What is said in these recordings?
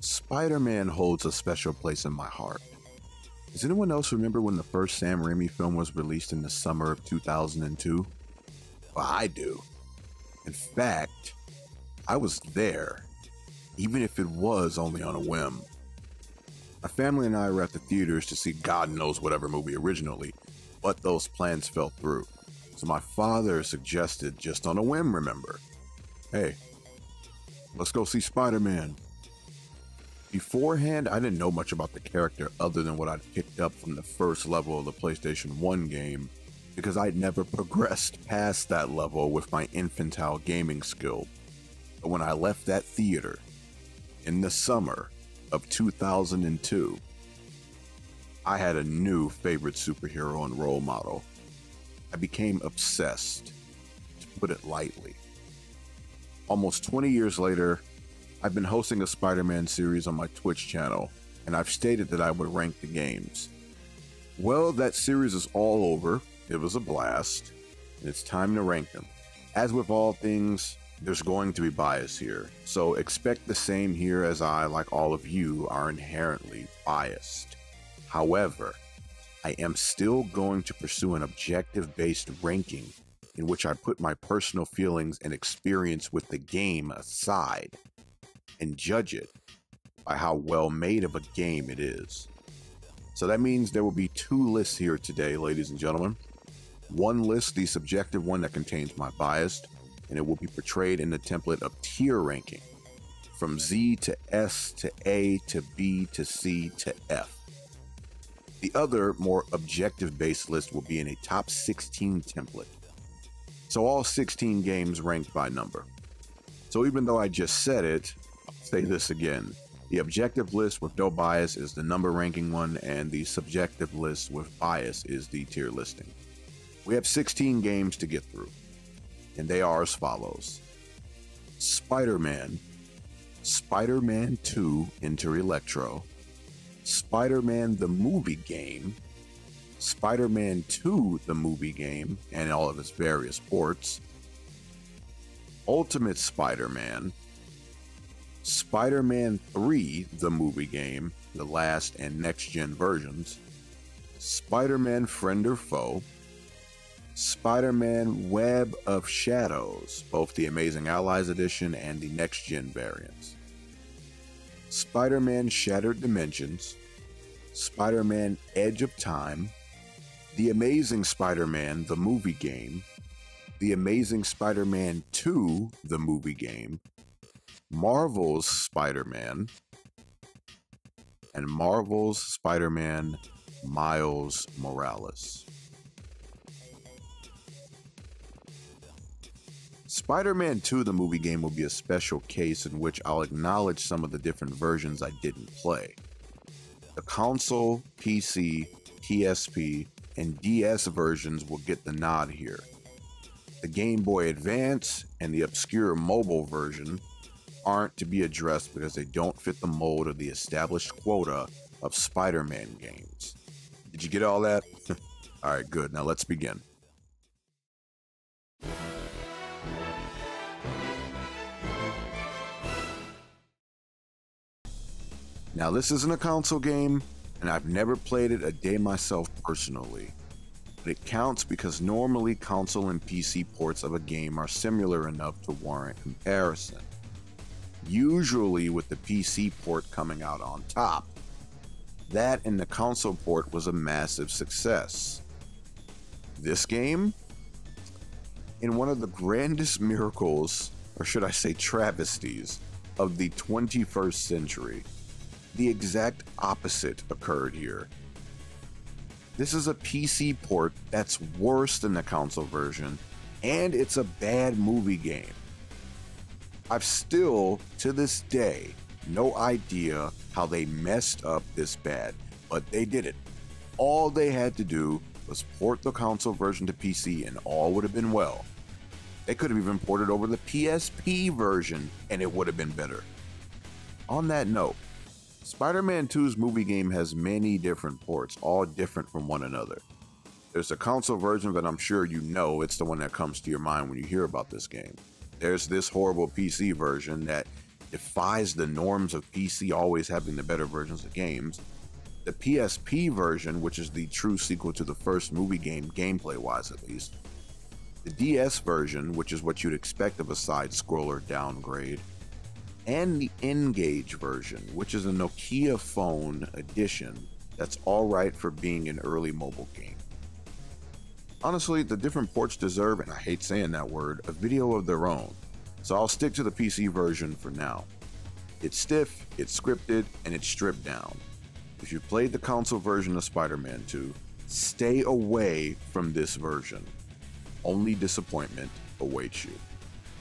Spider Man holds a special place in my heart. Does anyone else remember when the first Sam Raimi film was released in the summer of 2002? Well, I do. In fact, I was there, even if it was only on a whim. My family and I were at the theaters to see God knows whatever movie originally, but those plans fell through. So my father suggested, just on a whim, remember, hey, let's go see Spider Man. Beforehand, I didn't know much about the character other than what I'd picked up from the first level of the PlayStation 1 game, because I'd never progressed past that level with my infantile gaming skill. But when I left that theater in the summer of 2002, I had a new favorite superhero and role model. I became obsessed, to put it lightly. Almost 20 years later, I've been hosting a Spider Man series on my Twitch channel, and I've stated that I would rank the games. Well, that series is all over. It was a blast, and it's time to rank them. As with all things, there's going to be bias here, so expect the same here as I, like all of you, are inherently biased. However, I am still going to pursue an objective based ranking in which I put my personal feelings and experience with the game aside and judge it by how well made of a game it is. So that means there will be two lists here today, ladies and gentlemen. One list, the subjective one that contains my bias, and it will be portrayed in the template of tier ranking from Z to S to A to B to C to F. The other, more objective based list will be in a top 16 template. So all 16 games ranked by number. So even though I just said it, say this again. The objective list with no bias is the number ranking one, and the subjective list with bias is the tier listing. We have 16 games to get through, and they are as follows Spider Man, Spider Man 2 Enter Electro, Spider Man the movie game, Spider Man 2 the movie game and all of its various ports, Ultimate Spider Man, Spider Man 3 the movie game, the last and next gen versions, Spider Man Friend or Foe, Spider Man Web of Shadows, both the Amazing Allies edition and the next gen variants. Spider Man Shattered Dimensions, Spider Man Edge of Time, The Amazing Spider Man, the movie game, The Amazing Spider Man 2, the movie game, Marvel's Spider Man, and Marvel's Spider Man Miles Morales. Spider Man 2, the movie game, will be a special case in which I'll acknowledge some of the different versions I didn't play. The console, PC, PSP, and DS versions will get the nod here. The Game Boy Advance and the obscure mobile version aren't to be addressed because they don't fit the mold of the established quota of Spider Man games. Did you get all that? all right, good. Now let's begin. Now, this isn't a console game, and I've never played it a day myself personally. But it counts because normally console and PC ports of a game are similar enough to warrant comparison. Usually, with the PC port coming out on top. That and the console port was a massive success. This game? In one of the grandest miracles, or should I say travesties, of the 21st century the exact opposite occurred here. This is a PC port that's worse than the console version, and it's a bad movie game. I've still, to this day, no idea how they messed up this bad, but they did it. All they had to do was port the console version to PC, and all would have been well. They could have even ported over the PSP version, and it would have been better. On that note, Spider Man 2's movie game has many different ports, all different from one another. There's a console version that I'm sure you know, it's the one that comes to your mind when you hear about this game. There's this horrible PC version that defies the norms of PC always having the better versions of games. The PSP version, which is the true sequel to the first movie game, gameplay wise at least. The DS version, which is what you'd expect of a side scroller downgrade. And the N-Gage version, which is a Nokia phone edition that's alright for being an early mobile game. Honestly, the different ports deserve, and I hate saying that word, a video of their own so I'll stick to the PC version for now. It's stiff, it's scripted, and it's stripped down. If you played the console version of Spider Man 2, stay away from this version. Only disappointment awaits you.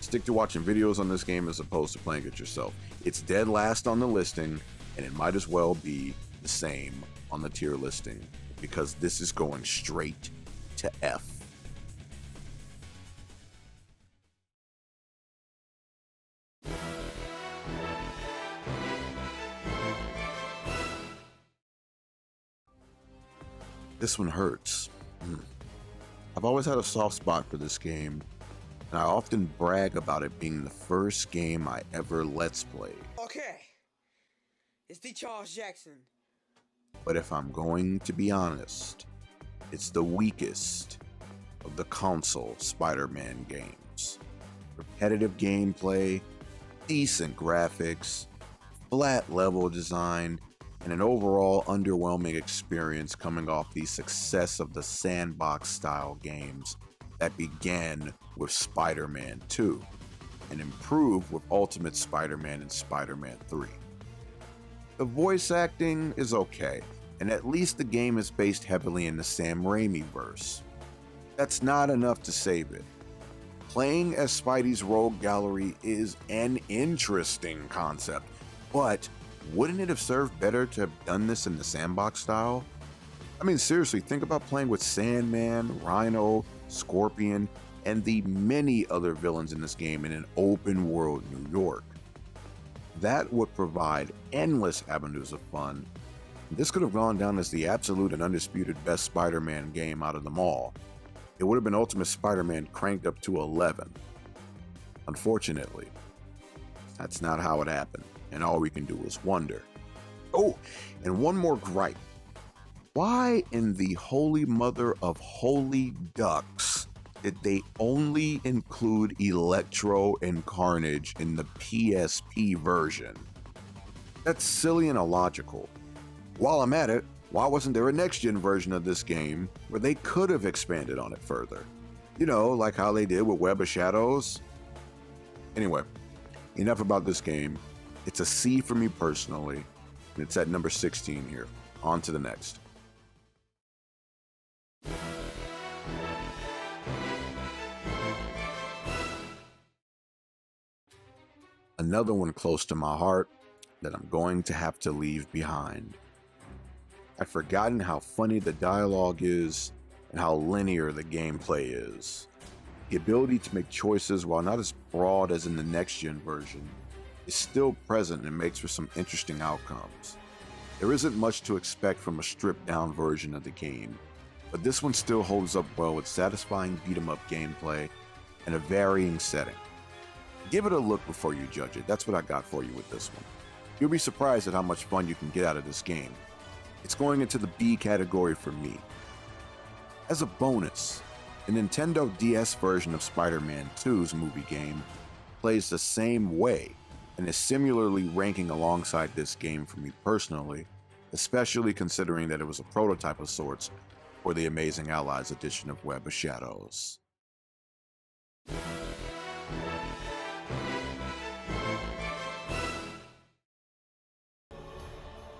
Stick to watching videos on this game as opposed to playing it yourself. It's dead last on the listing, and it might as well be the same on the tier listing because this is going straight to F. This one hurts. Mm. I've always had a soft spot for this game, and I often brag about it being the first game I ever Let's Play. Okay, it's the Charles Jackson. But if I'm going to be honest, it's the weakest of the console Spider Man games. Repetitive gameplay, decent graphics, flat level design, and an overall underwhelming experience coming off the success of the sandbox style games that began with Spider Man 2 and improved with Ultimate Spider Man and Spider Man 3. The voice acting is okay, and at least the game is based heavily in the Sam Raimi verse. That's not enough to save it. Playing as Spidey's rogue gallery is an interesting concept, but wouldn't it have served better to have done this in the sandbox style? I mean, seriously, think about playing with Sandman, Rhino, Scorpion, and the many other villains in this game in an open world New York. That would provide endless avenues of fun. This could have gone down as the absolute and undisputed best Spider Man game out of them all. It would have been Ultimate Spider Man cranked up to 11. Unfortunately, that's not how it happened and all we can do is wonder. Oh, and one more gripe. Why in the holy mother of holy ducks did they only include Electro and Carnage in the PSP version? That's silly and illogical. While I'm at it, why wasn't there a next gen version of this game where they could have expanded on it further? You know, like how they did with Web of Shadows? Anyway, enough about this game. It's a C for me personally, and it's at number 16 here. On to the next. Another one close to my heart that I'm going to have to leave behind. I've forgotten how funny the dialogue is and how linear the gameplay is. The ability to make choices, while not as broad as in the next gen version, is still present and makes for some interesting outcomes. There isn't much to expect from a stripped down version of the game, but this one still holds up well with satisfying beat 'em up gameplay and a varying setting. Give it a look before you judge it. That's what I got for you with this one. You'll be surprised at how much fun you can get out of this game. It's going into the B category for me. As a bonus, the Nintendo DS version of Spider Man 2's movie game plays the same way and is similarly ranking alongside this game for me personally, especially considering that it was a prototype of sorts for the Amazing Allies edition of Web of Shadows.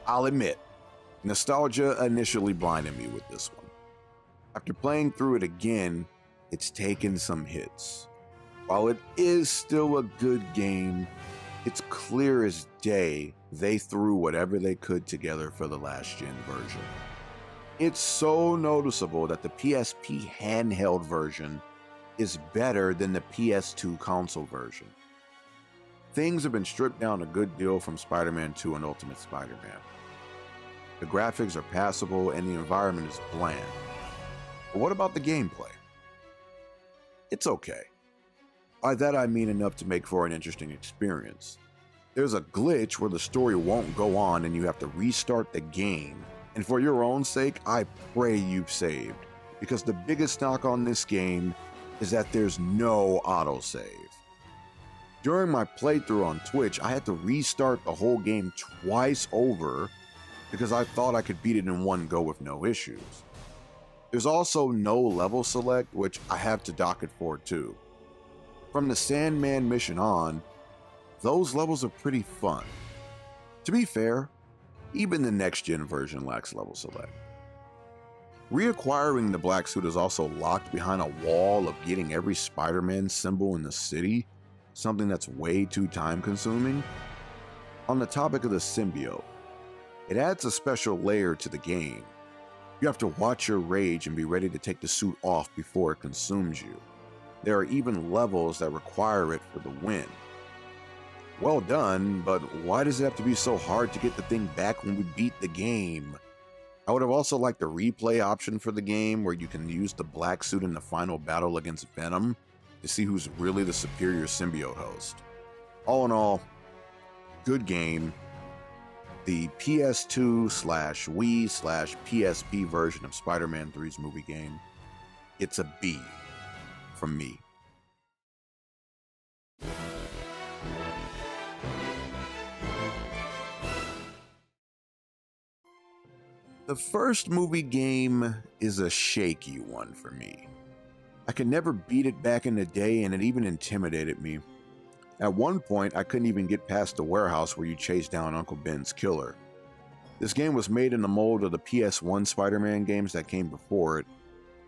I'll admit, nostalgia initially blinded me with this one. After playing through it again, it's taken some hits. While it is still a good game, it's clear as day they threw whatever they could together for the last gen version. It's so noticeable that the PSP handheld version is better than the PS2 console version. Things have been stripped down a good deal from Spider Man 2 and Ultimate Spider Man. The graphics are passable and the environment is bland. But what about the gameplay? It's okay. By that I mean enough to make for an interesting experience. There's a glitch where the story won't go on and you have to restart the game. And for your own sake, I pray you've saved, because the biggest knock on this game is that there's no autosave. During my playthrough on Twitch, I had to restart the whole game twice over because I thought I could beat it in one go with no issues. There's also no level select, which I have to dock it for too. From the Sandman mission on, those levels are pretty fun. To be fair, even the next gen version lacks level select. Reacquiring the black suit is also locked behind a wall of getting every Spider Man symbol in the city, something that's way too time consuming. On the topic of the symbiote, it adds a special layer to the game. You have to watch your rage and be ready to take the suit off before it consumes you. There are even levels that require it for the win. Well done, but why does it have to be so hard to get the thing back when we beat the game? I would have also liked the replay option for the game where you can use the black suit in the final battle against Venom to see who's really the superior symbiote host. All in all, good game. The PS2 slash Wii slash PSP version of Spider Man 3's movie game. It's a B from me. The first movie game is a shaky one for me. I could never beat it back in the day, and it even intimidated me. At one point, I couldn't even get past the warehouse where you chase down Uncle Ben's killer. This game was made in the mold of the PS1 Spider Man games that came before it,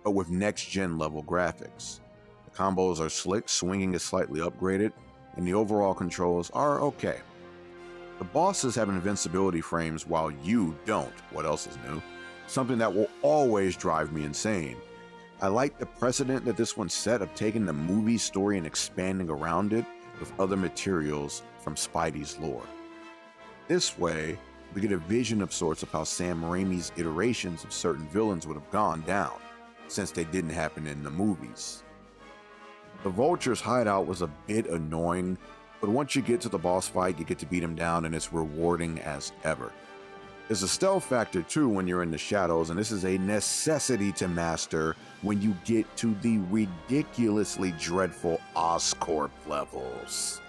but with next gen level graphics. The combos are slick, swinging is slightly upgraded, and the overall controls are okay. The bosses have invincibility frames while you don't. What else is new? Something that will always drive me insane. I like the precedent that this one set of taking the movie story and expanding around it with other materials from Spidey's lore. This way, we get a vision of sorts of how Sam Raimi's iterations of certain villains would have gone down, since they didn't happen in the movies. The Vulture's hideout was a bit annoying but once you get to the boss fight, you get to beat him down, and it's rewarding as ever. There's a stealth factor too when you're in the shadows, and this is a necessity to master when you get to the ridiculously dreadful Oscorp levels.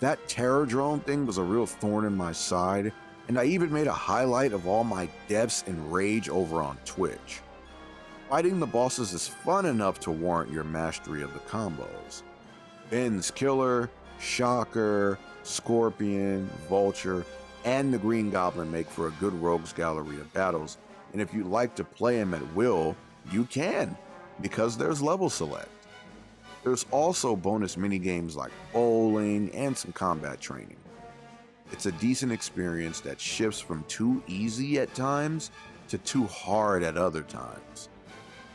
That terror drone thing was a real thorn in my side, and I even made a highlight of all my deaths and rage over on Twitch. Fighting the bosses is fun enough to warrant your mastery of the combos. Ben's Killer, Shocker, Scorpion, Vulture, and the Green Goblin make for a good rogues gallery of battles. And if you'd like to play them at will, you can, because there's level select. There's also bonus mini games like bowling and some combat training. It's a decent experience that shifts from too easy at times to too hard at other times.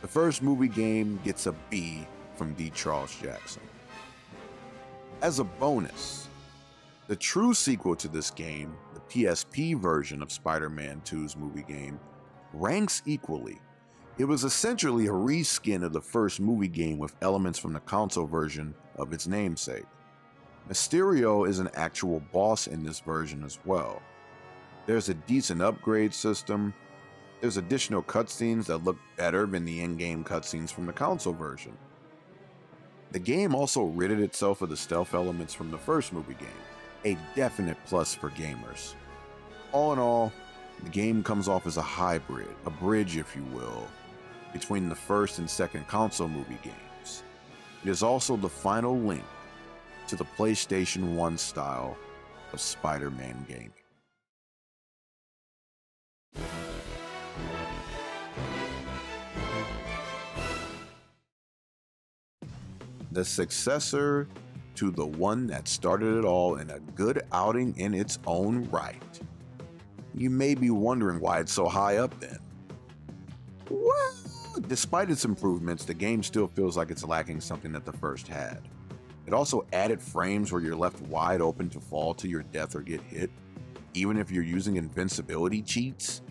The first movie game gets a B from D. Charles Jackson. As a bonus, the true sequel to this game, PSP version of Spider Man 2's movie game, ranks equally. It was essentially a reskin of the first movie game with elements from the console version of its namesake. Mysterio is an actual boss in this version as well. There's a decent upgrade system. There's additional cutscenes that look better than the in game cutscenes from the console version. The game also ridded itself of the stealth elements from the first movie game, a definite plus for gamers. All in all, the game comes off as a hybrid, a bridge, if you will, between the first and second console movie games. It is also the final link to the PlayStation 1 style of Spider Man gaming. the successor to the one that started it all in a good outing in its own right. You may be wondering why it's so high up then. Well, despite its improvements, the game still feels like it's lacking something that the first had. It also added frames where you're left wide open to fall to your death or get hit, even if you're using invincibility cheats.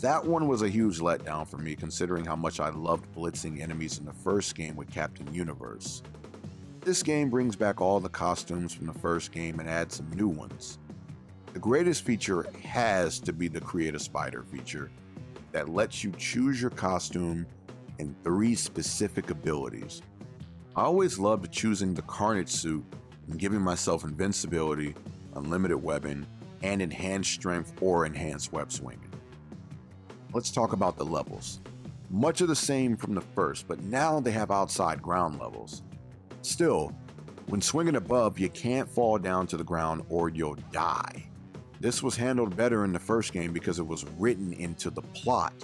That one was a huge letdown for me considering how much I loved blitzing enemies in the first game with Captain Universe. This game brings back all the costumes from the first game and adds some new ones. The greatest feature has to be the Create a Spider feature that lets you choose your costume and three specific abilities. I always loved choosing the Carnage suit and giving myself invincibility, unlimited weapon, and enhanced strength or enhanced web swinging. Let's talk about the levels. Much of the same from the first, but now they have outside ground levels. Still, when swinging above, you can't fall down to the ground or you'll die. This was handled better in the first game because it was written into the plot.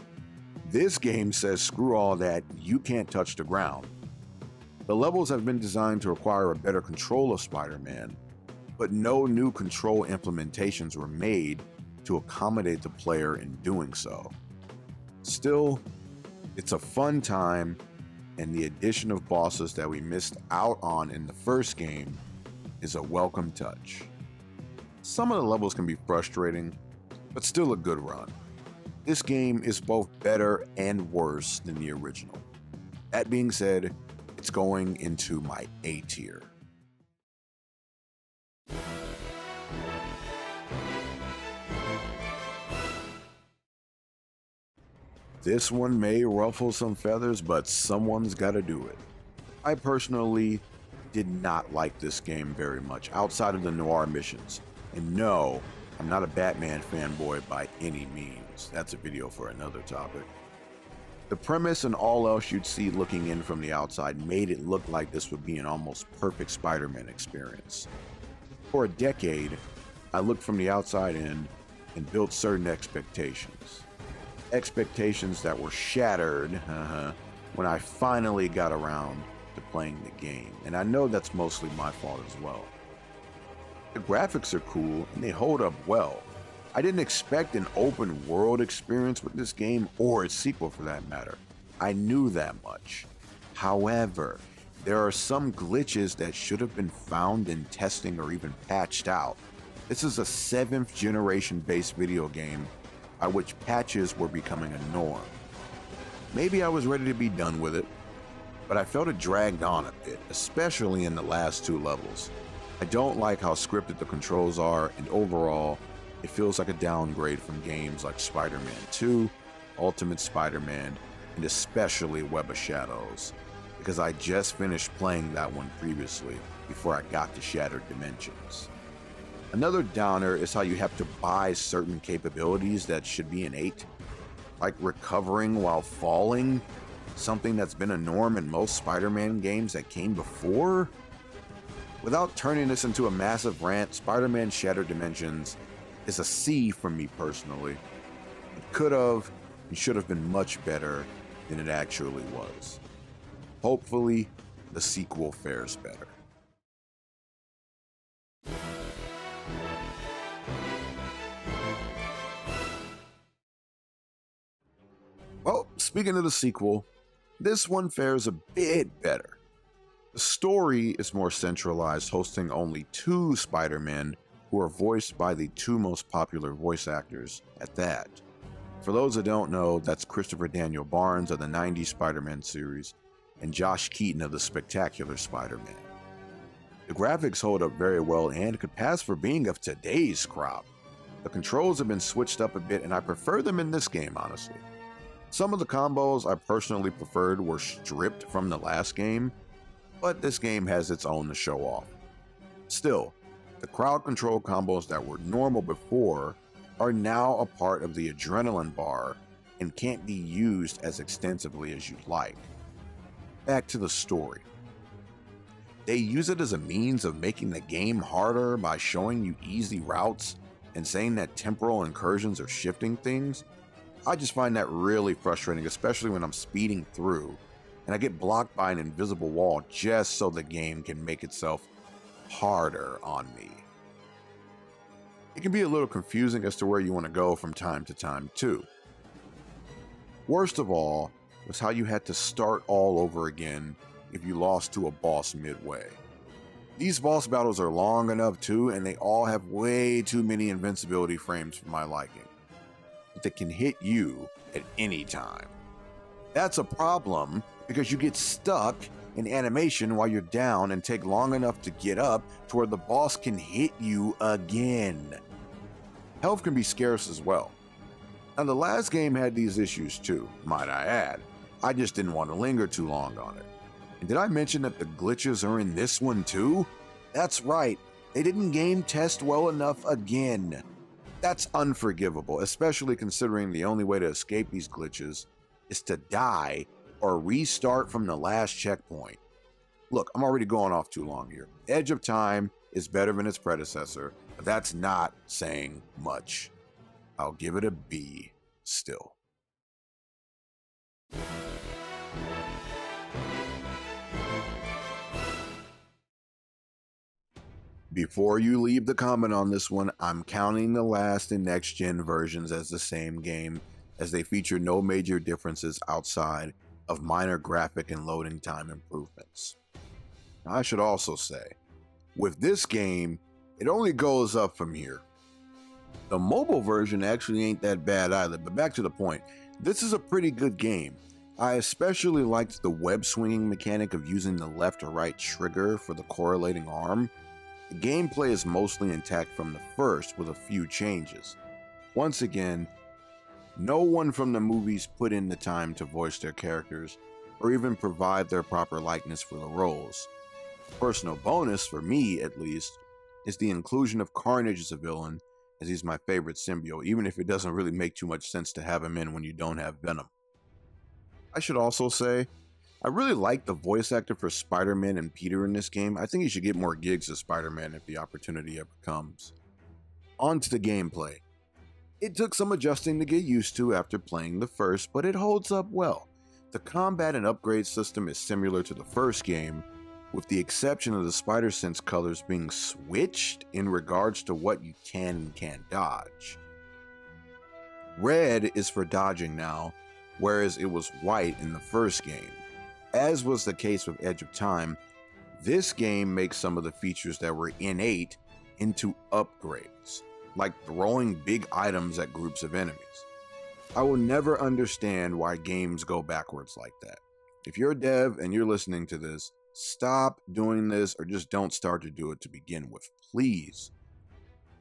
This game says screw all that, you can't touch the ground. The levels have been designed to require a better control of Spider Man, but no new control implementations were made to accommodate the player in doing so. Still, it's a fun time, and the addition of bosses that we missed out on in the first game is a welcome touch. Some of the levels can be frustrating, but still a good run. This game is both better and worse than the original. That being said, it's going into my A tier. This one may ruffle some feathers, but someone's got to do it. I personally did not like this game very much outside of the noir missions. And no, I'm not a Batman fanboy by any means. That's a video for another topic. The premise and all else you'd see looking in from the outside made it look like this would be an almost perfect Spider Man experience. For a decade, I looked from the outside in and built certain expectations expectations that were shattered when I finally got around to playing the game. And I know that's mostly my fault as well. The graphics are cool and they hold up well. I didn't expect an open world experience with this game or its sequel for that matter. I knew that much. However, there are some glitches that should have been found in testing or even patched out. This is a 7th generation based video game by which patches were becoming a norm. Maybe I was ready to be done with it, but I felt it dragged on a bit, especially in the last two levels. I don't like how scripted the controls are, and overall, it feels like a downgrade from games like Spider Man 2, Ultimate Spider Man, and especially Web of Shadows, because I just finished playing that one previously before I got to Shattered Dimensions. Another downer is how you have to buy certain capabilities that should be innate, like recovering while falling, something that's been a norm in most Spider Man games that came before. Without turning this into a massive rant, Spider Man Shattered Dimensions is a C for me personally. It could have and should have been much better than it actually was. Hopefully, the sequel fares better. Well, speaking of the sequel, this one fares a bit better. The story is more centralized, hosting only two Spider Men who are voiced by the two most popular voice actors at that. For those that don't know, that's Christopher Daniel Barnes of the 90s Spider Man series and Josh Keaton of the Spectacular Spider Man. The graphics hold up very well and could pass for being of today's crop. The controls have been switched up a bit, and I prefer them in this game, honestly. Some of the combos I personally preferred were stripped from the last game, but this game has its own to show off. Still, the crowd control combos that were normal before are now a part of the adrenaline bar and can't be used as extensively as you'd like. Back to the story. They use it as a means of making the game harder by showing you easy routes and saying that temporal incursions are shifting things, I just find that really frustrating, especially when I'm speeding through and I get blocked by an invisible wall just so the game can make itself harder on me. It can be a little confusing as to where you want to go from time to time, too. Worst of all was how you had to start all over again if you lost to a boss midway. These boss battles are long enough, too, and they all have way too many invincibility frames for my liking that can hit you at any time. That's a problem because you get stuck in animation while you're down and take long enough to get up to where the boss can hit you again. Health can be scarce as well. Now, the last game had these issues too, might I add. I just didn't want to linger too long on it. And did I mention that the glitches are in this one too? That's right, they didn't game test well enough again. That's unforgivable, especially considering the only way to escape these glitches is to die or restart from the last checkpoint. Look, I'm already going off too long here. Edge of Time is better than its predecessor, but that's not saying much. I'll give it a B still. Before you leave the comment on this one, I'm counting the last and next gen versions as the same game, as they feature no major differences outside of minor graphic and loading time improvements. Now, I should also say, with this game, it only goes up from here. The mobile version actually ain't that bad either, but back to the point, this is a pretty good game. I especially liked the web swinging mechanic of using the left or right trigger for the correlating arm. The gameplay is mostly intact from the first with a few changes. Once again, no one from the movies put in the time to voice their characters or even provide their proper likeness for the roles. Personal bonus, for me at least, is the inclusion of Carnage as a villain, as he's my favorite symbiote, even if it doesn't really make too much sense to have him in when you don't have Venom. I should also say, I really like the voice actor for Spider Man and Peter in this game. I think he should get more gigs as Spider Man if the opportunity ever comes. On to the gameplay. It took some adjusting to get used to after playing the first, but it holds up well. The combat and upgrade system is similar to the first game, with the exception of the spider sense colors being switched in regards to what you can and can't dodge. Red is for dodging now, whereas it was white in the first game. As was the case with Edge of Time, this game makes some of the features that were innate into upgrades like throwing big items at groups of enemies. I will never understand why games go backwards like that. If you're a dev and you're listening to this, stop doing this or just don't start to do it to begin with, please.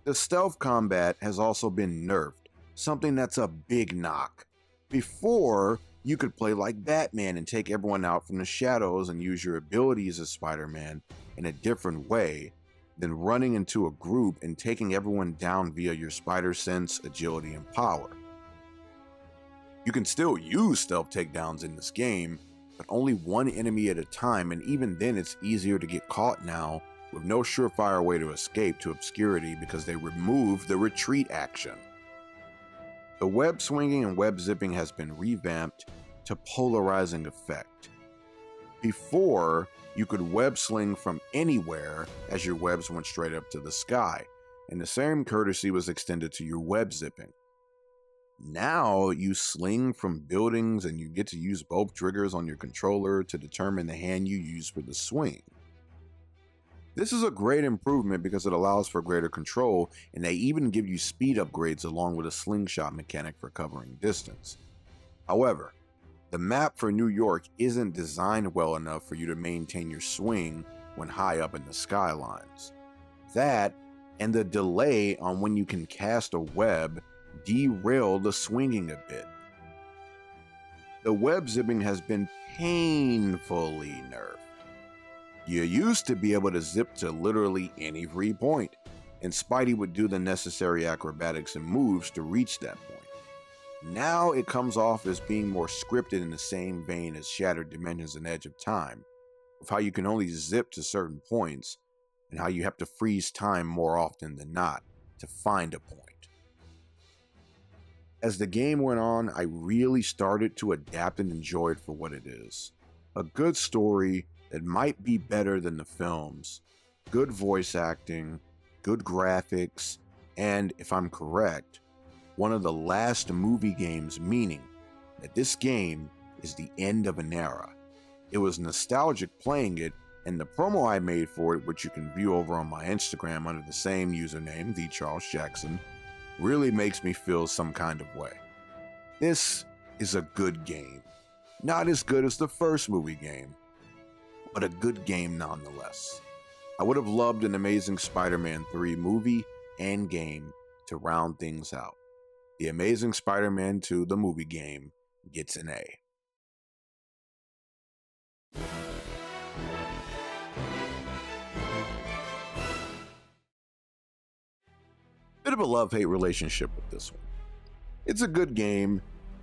The stealth combat has also been nerfed, something that's a big knock. Before, you could play like Batman and take everyone out from the shadows and use your abilities as Spider Man in a different way than running into a group and taking everyone down via your spider sense, agility, and power. You can still use stealth takedowns in this game, but only one enemy at a time, and even then it's easier to get caught now with no surefire way to escape to obscurity because they removed the retreat action. The web swinging and web zipping has been revamped to polarizing effect. Before, you could web sling from anywhere as your webs went straight up to the sky, and the same courtesy was extended to your web zipping. Now you sling from buildings and you get to use both triggers on your controller to determine the hand you use for the swing. This is a great improvement because it allows for greater control, and they even give you speed upgrades along with a slingshot mechanic for covering distance. However, the map for New York isn't designed well enough for you to maintain your swing when high up in the skylines. That and the delay on when you can cast a web derail the swinging a bit. The web zipping has been painfully nerfed. You used to be able to zip to literally any free point, and Spidey would do the necessary acrobatics and moves to reach that point. Now it comes off as being more scripted in the same vein as Shattered Dimensions and Edge of Time, of how you can only zip to certain points and how you have to freeze time more often than not to find a point. As the game went on, I really started to adapt and enjoy it for what it is a good story that might be better than the films, good voice acting, good graphics, and if I'm correct, one of the last movie games, meaning that this game is the end of an era. It was nostalgic playing it, and the promo I made for it, which you can view over on my Instagram under the same username, the Charles Jackson, really makes me feel some kind of way. This is a good game. Not as good as the first movie game. but a good game nonetheless. I would have loved an Amazing Spider Man 3 movie and game to round things out. The Amazing Spider Man 2, the movie game, gets an A. Bit of a love hate relationship with this one. It's a good game,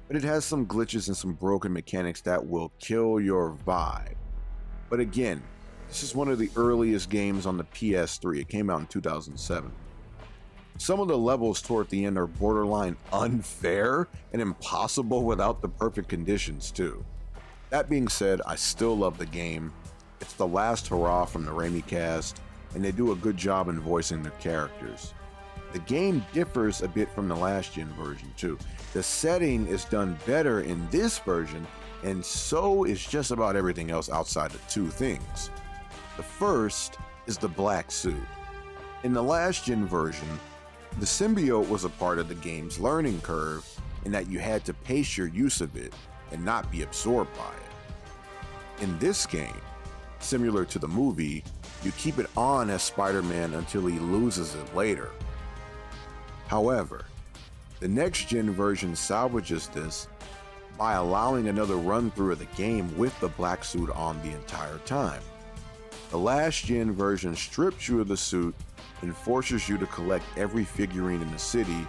but it has some glitches and some broken mechanics that will kill your vibe. But again, this is one of the earliest games on the PS3. It came out in 2007. Some of the levels toward the end are borderline unfair and impossible without the perfect conditions, too. That being said, I still love the game. It's the last hurrah from the Raimi cast, and they do a good job in voicing their characters. The game differs a bit from the last gen version too. The setting is done better in this version, and so is just about everything else outside of two things. The first is the black suit. In the last gen version, the symbiote was a part of the game's learning curve in that you had to pace your use of it and not be absorbed by it. In this game, similar to the movie, you keep it on as Spider Man until he loses it later. However, the next gen version salvages this by allowing another run through of the game with the black suit on the entire time. The last gen version strips you of the suit and forces you to collect every figurine in the city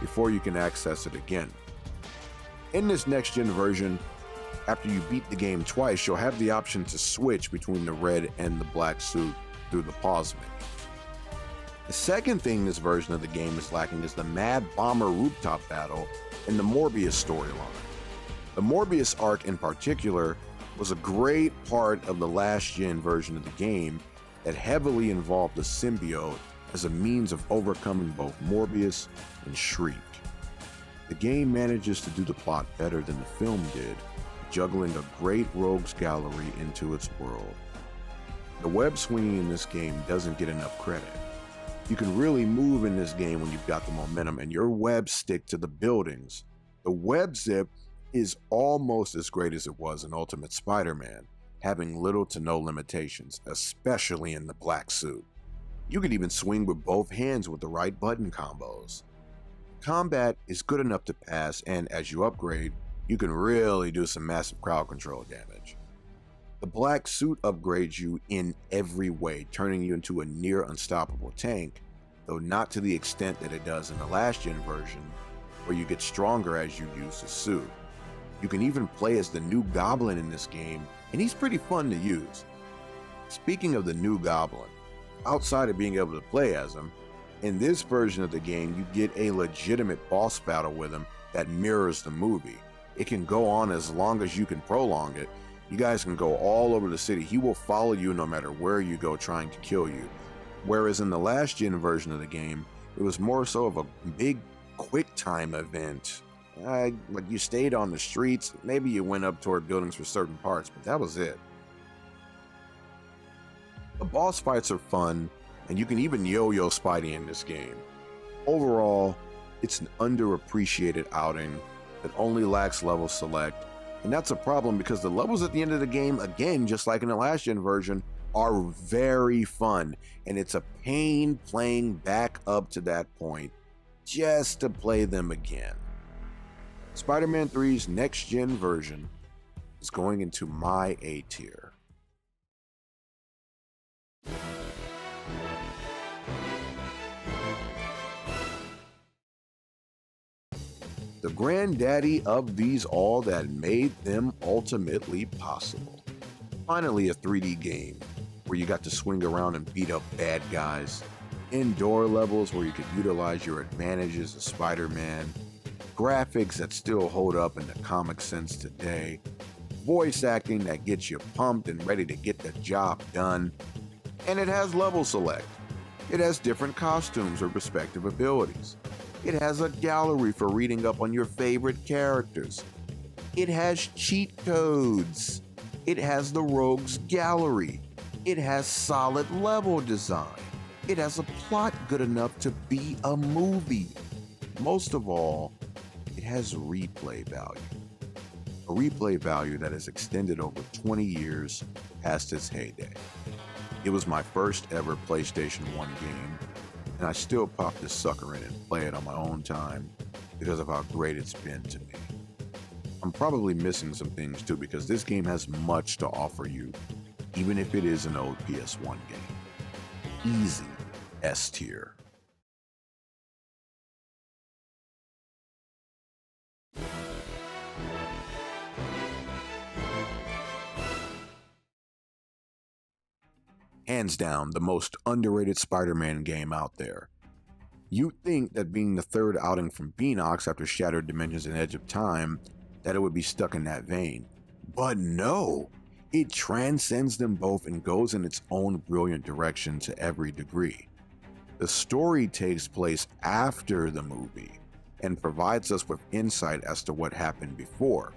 before you can access it again. In this next gen version, after you beat the game twice, you'll have the option to switch between the red and the black suit through the pause menu. The second thing this version of the game is lacking is the Mad Bomber rooftop battle and the Morbius storyline. The Morbius arc in particular was a great part of the last gen version of the game that heavily involved the symbiote as a means of overcoming both Morbius and Shriek. The game manages to do the plot better than the film did, juggling a great rogues gallery into its world. The web swinging in this game doesn't get enough credit. You can really move in this game when you've got the momentum and your webs stick to the buildings. The web zip is almost as great as it was in Ultimate Spider Man, having little to no limitations, especially in the black suit. You can even swing with both hands with the right button combos. Combat is good enough to pass, and as you upgrade, you can really do some massive crowd control damage. The black suit upgrades you in every way, turning you into a near unstoppable tank, though not to the extent that it does in the last gen version, where you get stronger as you use the suit. You can even play as the new Goblin in this game, and he's pretty fun to use. Speaking of the new Goblin, outside of being able to play as him, in this version of the game, you get a legitimate boss battle with him that mirrors the movie. It can go on as long as you can prolong it, you guys can go all over the city. He will follow you no matter where you go trying to kill you. Whereas in the last gen version of the game, it was more so of a big quick time event. Like you stayed on the streets, maybe you went up toward buildings for certain parts, but that was it. The boss fights are fun, and you can even yo-yo Spidey in this game. Overall, it's an underappreciated outing that only lacks level select and that's a problem because the levels at the end of the game, again, just like in the last gen version, are very fun. And it's a pain playing back up to that point just to play them again. Spider Man 3's next gen version is going into my A tier. the granddaddy of these all that made them ultimately possible. Finally, a 3D game where you got to swing around and beat up bad guys, indoor levels where you could utilize your advantages as Spider Man, graphics that still hold up in the comic sense today, voice acting that gets you pumped and ready to get the job done, and it has level select. It has different costumes or respective abilities. It has a gallery for reading up on your favorite characters. It has cheat codes. It has the Rogues Gallery. It has solid level design. It has a plot good enough to be a movie. Most of all, it has replay value. a replay value that has extended over 20 years past its heyday. It was my first ever PlayStation 1 game, and I still pop this sucker in and play it on my own time because of how great it's been to me. I'm probably missing some things too because this game has much to offer you, even if it is an old PS1 game. Easy S tier. Hands down, the most underrated Spider Man game out there. You'd think that being the third outing from Beenox after Shattered Dimensions and Edge of Time, that it would be stuck in that vein. But no! It transcends them both and goes in its own brilliant direction to every degree. The story takes place after the movie and provides us with insight as to what happened before.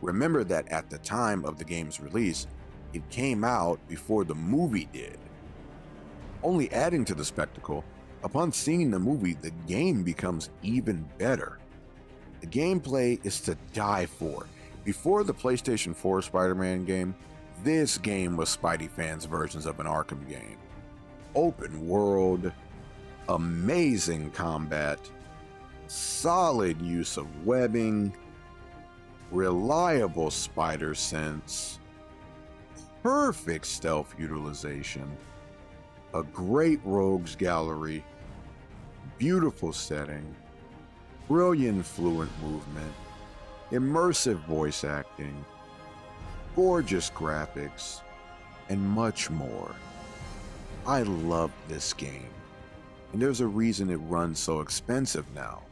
Remember that at the time of the game's release, it came out before the movie did. Only adding to the spectacle, upon seeing the movie, the game becomes even better. The gameplay is to die for. Before the PlayStation 4 Spider Man game, this game was Spidey fans' versions of an Arkham game. Open world, amazing combat, solid use of webbing, reliable spider sense, perfect stealth utilization, a great rogues gallery, beautiful setting, brilliant fluent movement, immersive voice acting, gorgeous graphics, and much more. I love this game, and there's a reason it runs so expensive now.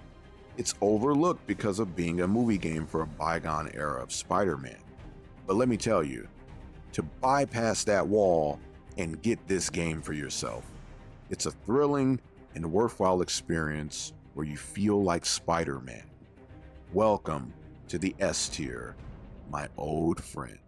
It's overlooked because of being a movie game for a bygone era of Spider Man. But let me tell you, to bypass that wall and get this game for yourself. It's a thrilling and worthwhile experience where you feel like Spider Man. Welcome to the S tier, my old friend.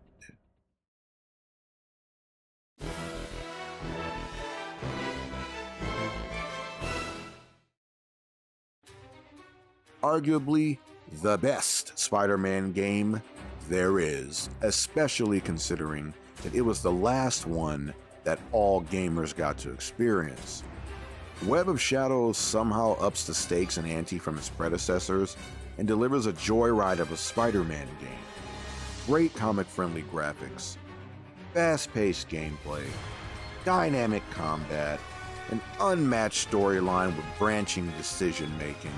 Arguably the best Spider Man game there is, especially considering that it was the last one that all gamers got to experience. Web of Shadows somehow ups the stakes and ante from its predecessors and delivers a joyride of a Spider Man game. Great comic friendly graphics, fast paced gameplay, dynamic combat, an unmatched storyline with branching decision making,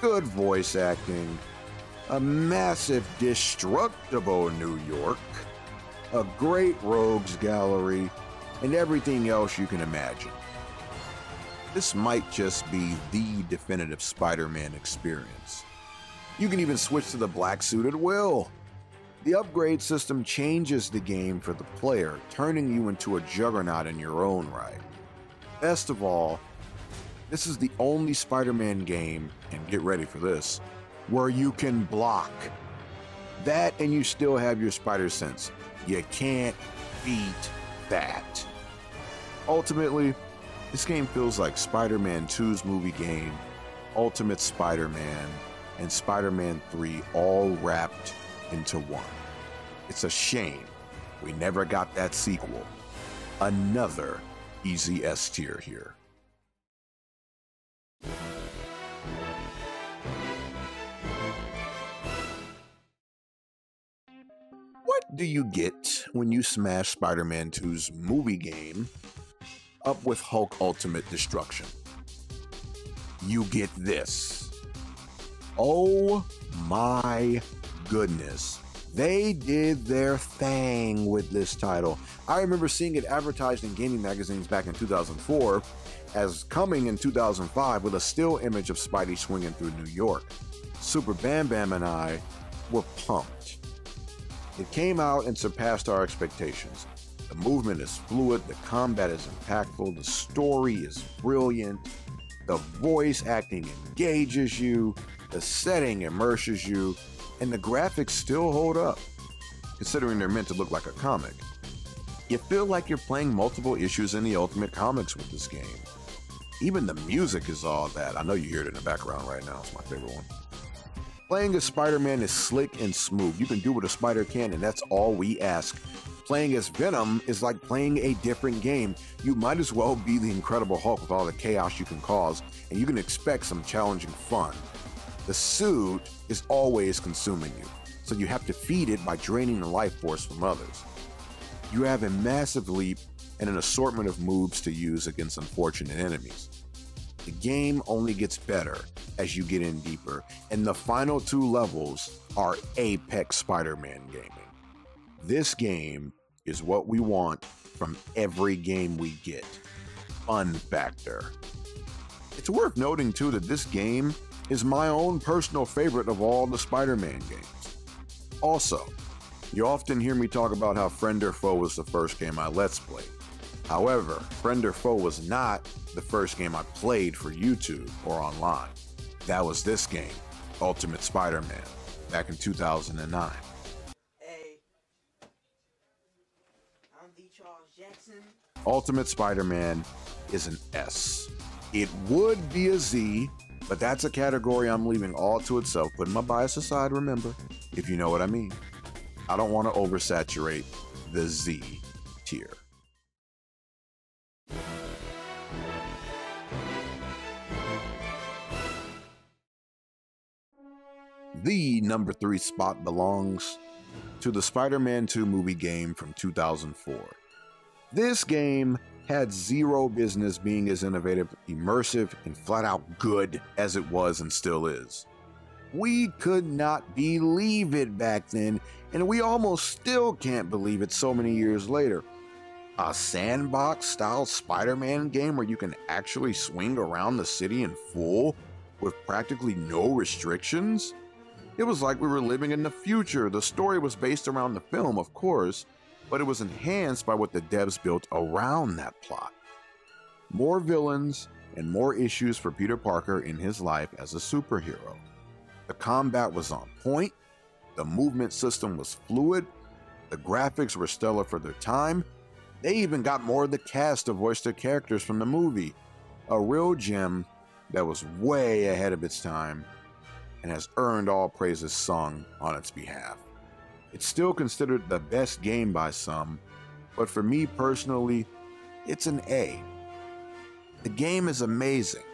good voice acting, a massive destructible New York, a great rogues gallery, and everything else you can imagine. This might just be the definitive Spider Man experience. You can even switch to the black suit at will. The upgrade system changes the game for the player, turning you into a juggernaut in your own right. Best of all, this is the only Spider Man game, and get ready for this, where you can block. That and you still have your spider sense. You can't beat that. Ultimately, this game feels like Spider Man 2's movie game, Ultimate Spider Man, and Spider Man 3 all wrapped into one. It's a shame we never got that sequel. Another easy S tier here. Do you get when you smash Spider Man 2's movie game up with Hulk Ultimate Destruction? You get this. Oh my goodness. They did their thing with this title. I remember seeing it advertised in gaming magazines back in 2004 as coming in 2005 with a still image of Spidey swinging through New York. Super Bam Bam and I were pumped. It came out and surpassed our expectations. The movement is fluid, the combat is impactful, the story is brilliant, the voice acting engages you, the setting immerses you, and the graphics still hold up, considering they're meant to look like a comic. You feel like you're playing multiple issues in the Ultimate Comics with this game. Even the music is all that. I know you hear it in the background right now, it's my favorite one. Playing as Spider Man is slick and smooth. You can do what a spider can, and that's all we ask. Playing as Venom is like playing a different game. You might as well be the Incredible Hulk with all the chaos you can cause, and you can expect some challenging fun. The suit is always consuming you, so you have to feed it by draining the life force from others. You have a massive leap and an assortment of moves to use against unfortunate enemies. The game only gets better as you get in deeper, and the final two levels are Apex Spider Man gaming. This game is what we want from every game we get fun factor. It's worth noting, too, that this game is my own personal favorite of all the Spider Man games. Also, you often hear me talk about how Friend or Foe was the first game I Let's Play. However, Friend or Foe was not the first game I played for YouTube or online. That was this game, Ultimate Spider Man, back in 2009. Hey, I'm the Charles Jackson. Ultimate Spider Man is an S. It would be a Z, but that's a category I'm leaving all to itself, putting my bias aside, remember, if you know what I mean. I don't want to oversaturate the Z tier. The number three spot belongs to the Spider Man 2 movie game from 2004. This game had zero business being as innovative, immersive, and flat out good as it was and still is. We could not believe it back then, and we almost still can't believe it so many years later. A sandbox style Spider Man game where you can actually swing around the city in full with practically no restrictions? It was like we were living in the future. The story was based around the film, of course, but it was enhanced by what the devs built around that plot. More villains and more issues for Peter Parker in his life as a superhero. The combat was on point, the movement system was fluid, the graphics were stellar for their time. They even got more of the cast to voice their characters from the movie. A real gem that was way ahead of its time and has earned all praises sung on its behalf. It's still considered the best game by some, but for me personally, it's an A. The game is amazing,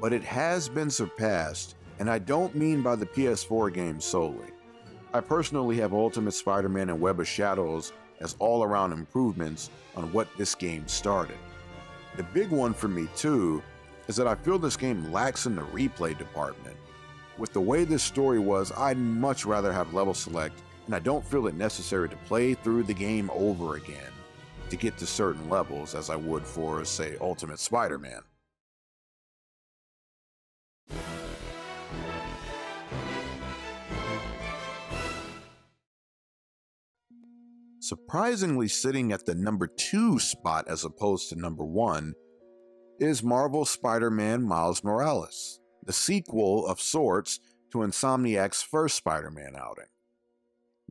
but it has been surpassed, and I don't mean by the PS4 game solely. I personally have Ultimate Spider Man and Web of Shadows as all around improvements on what this game started. The big one for me, too, is that I feel this game lacks in the replay department. With the way this story was, I'd much rather have level select, and I don't feel it necessary to play through the game over again to get to certain levels as I would for, say, Ultimate Spider Man. Surprisingly, sitting at the number two spot as opposed to number one is Marvel Spider Man Miles Morales, the sequel of sorts to Insomniac's first Spider Man outing.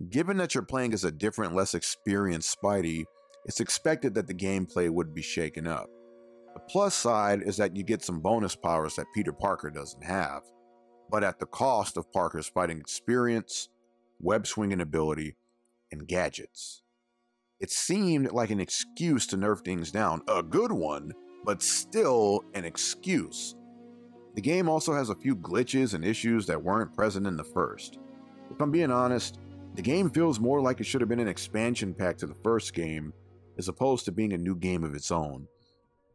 Given that you're playing as a different, less experienced Spidey, it's expected that the gameplay would be shaken up. The plus side is that you get some bonus powers that Peter Parker doesn't have, but at the cost of Parker's fighting experience, web swinging ability, and gadgets. It seemed like an excuse to nerf things down, a good one, but still an excuse. The game also has a few glitches and issues that weren't present in the first. If I'm being honest, the game feels more like it should have been an expansion pack to the first game, as opposed to being a new game of its own.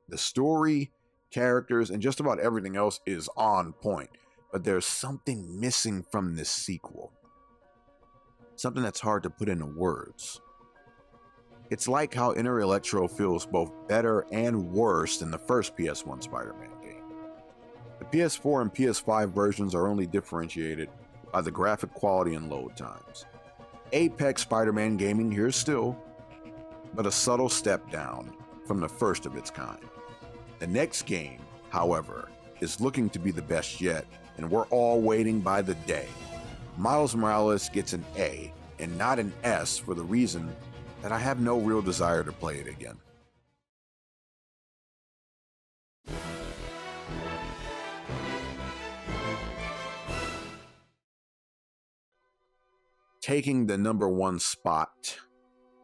The story, characters, and just about everything else is on point, but there's something missing from this sequel. Something that's hard to put into words. It's like how Enter Electro feels both better and worse than the first PS1 Spider Man. The PS4 and PS5 versions are only differentiated by the graphic quality and load times. Apex Spider Man gaming here still, but a subtle step down from the first of its kind. The next game, however, is looking to be the best yet, and we're all waiting by the day. Miles Morales gets an A and not an S for the reason that I have no real desire to play it again. Taking the number one spot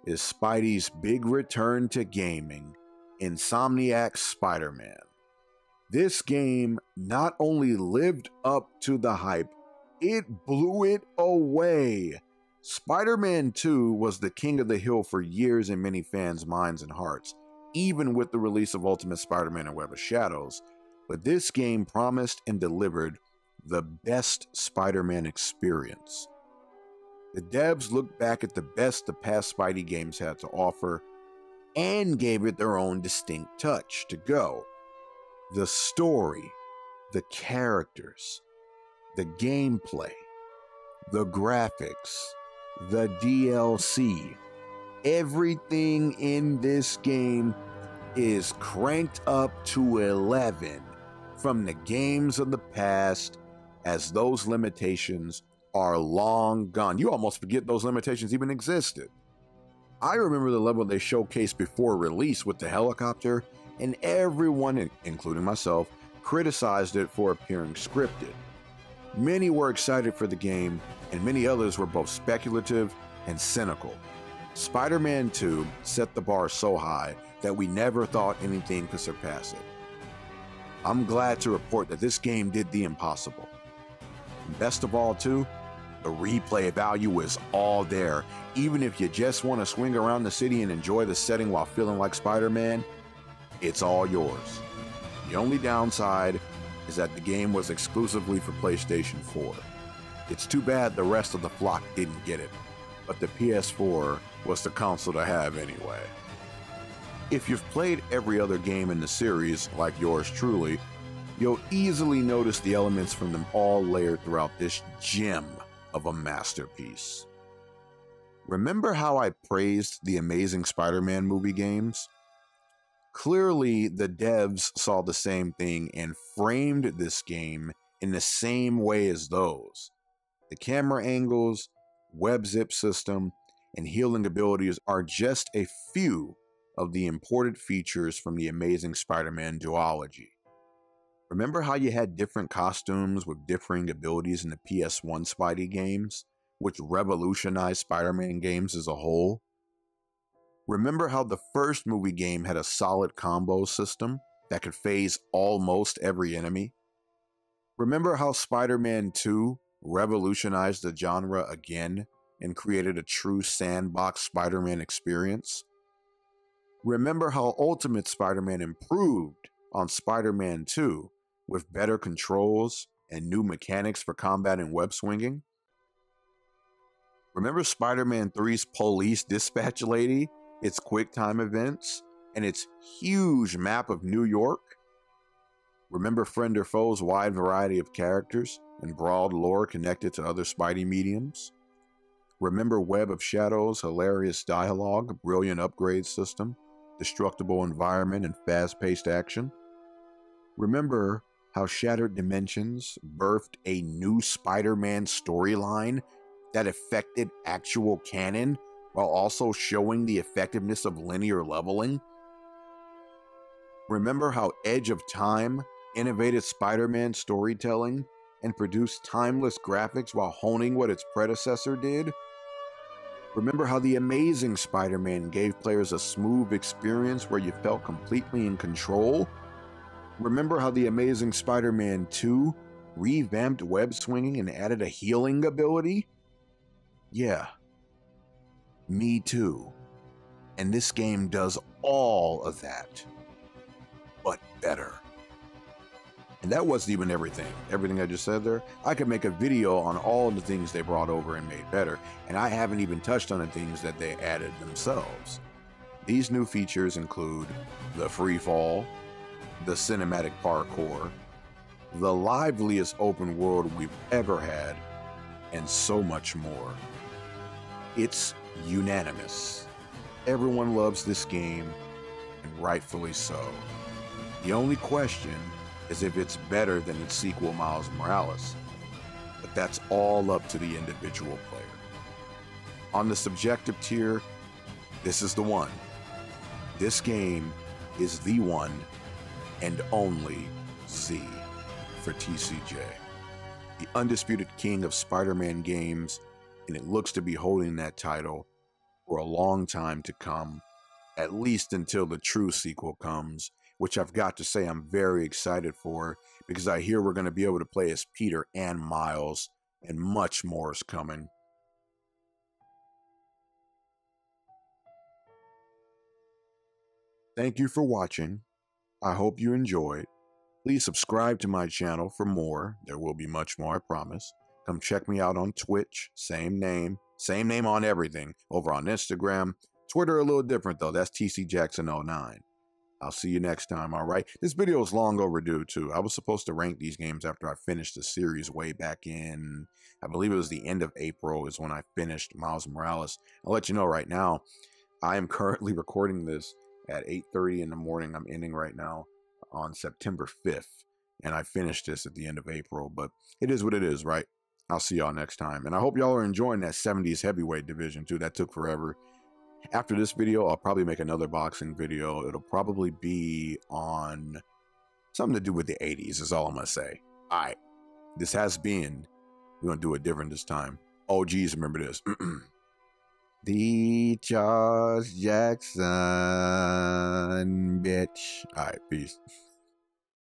is Spidey's big return to gaming, Insomniac's Spider Man. This game not only lived up to the hype, it blew it away. Spider Man 2 was the king of the hill for years in many fans' minds and hearts, even with the release of Ultimate Spider Man and Web of Shadows. But this game promised and delivered the best Spider Man experience. The devs looked back at the best the past Spidey games had to offer and gave it their own distinct touch to go. The story, the characters, the gameplay, the graphics, the DLC, everything in this game is cranked up to 11 from the games of the past as those limitations are long gone. You almost forget those limitations even existed. I remember the level they showcased before release with the helicopter, and everyone, including myself, criticized it for appearing scripted. Many were excited for the game, and many others were both speculative and cynical. Spider Man 2 set the bar so high that we never thought anything could surpass it. I'm glad to report that this game did the impossible. Best of all, too, the replay value is all there. Even if you just want to swing around the city and enjoy the setting while feeling like Spider Man, it's all yours. The only downside is that the game was exclusively for PlayStation 4. It's too bad the rest of the flock didn't get it, but the PS4 was the console to have anyway. If you've played every other game in the series, like yours truly, you'll easily notice the elements from them all layered throughout this gem of a masterpiece. Remember how I praised the amazing Spider Man movie games? Clearly, the devs saw the same thing and framed this game in the same way as those. The camera angles, web zip system, and healing abilities are just a few of the imported features from the amazing Spider Man duology. Remember how you had different costumes with differing abilities in the PS1 Spidey games, which revolutionized Spider Man games as a whole? Remember how the first movie game had a solid combo system that could faze almost every enemy? Remember how Spider Man 2 revolutionized the genre again and created a true sandbox Spider Man experience? Remember how Ultimate Spider Man improved on Spider Man 2 with better controls and new mechanics for combat and web swinging? Remember Spider Man 3's police dispatch lady, its quick time events, and its huge map of New York? Remember Friend or Foe's wide variety of characters and broad lore connected to other Spidey mediums? Remember Web of Shadows' hilarious dialogue, brilliant upgrade system, destructible environment, and fast paced action? Remember how Shattered Dimensions birthed a new Spider Man storyline that affected actual canon while also showing the effectiveness of linear leveling? Remember how Edge of Time innovated Spider Man storytelling and produced timeless graphics while honing what its predecessor did? Remember how The Amazing Spider Man gave players a smooth experience where you felt completely in control? Remember how The Amazing Spider Man 2 revamped web swinging and added a healing ability? Yeah. Me too. And this game does all of that, but better. And that wasn't even everything. Everything I just said there, I could make a video on all the things they brought over and made better, and I haven't even touched on the things that they added themselves. These new features include the free fall, the cinematic parkour, the liveliest open world we've ever had, and so much more. It's unanimous. Everyone loves this game, and rightfully so. The only question is if it's better than its sequel, Miles Morales. But that's all up to the individual player. On the subjective tier, this is the one. This game is the one and only Z for TCJ. The undisputed king of Spider Man games and it looks to be holding that title for a long time to come, at least until the true sequel comes, which I've got to say I'm very excited for because I hear we're going to be able to play as Peter and Miles, and much more is coming. Thank you for watching. I hope you enjoyed. Please subscribe to my channel for more. There will be much more, I promise. Come check me out on Twitch, same name, same name on everything. Over on Instagram, Twitter a little different though. That's TC Jackson 09. I'll see you next time, all right? This video is long overdue too. I was supposed to rank these games after I finished the series way back in, I believe it was the end of April is when I finished Miles Morales. I'll let you know right now, I am currently recording this at 8.30 in the morning. I'm ending right now on September 5th. And I finished this at the end of April, but it is what it is, right? I'll see y'all next time. And I hope y'all are enjoying that 70s heavyweight division too. That took forever. After this video, I'll probably make another boxing video. It'll probably be on something to do with the 80s, is all I'm to say. All right. This has been, we're to do it different this time. Oh, geez, remember this. the Charles Jackson, bitch. All right, peace.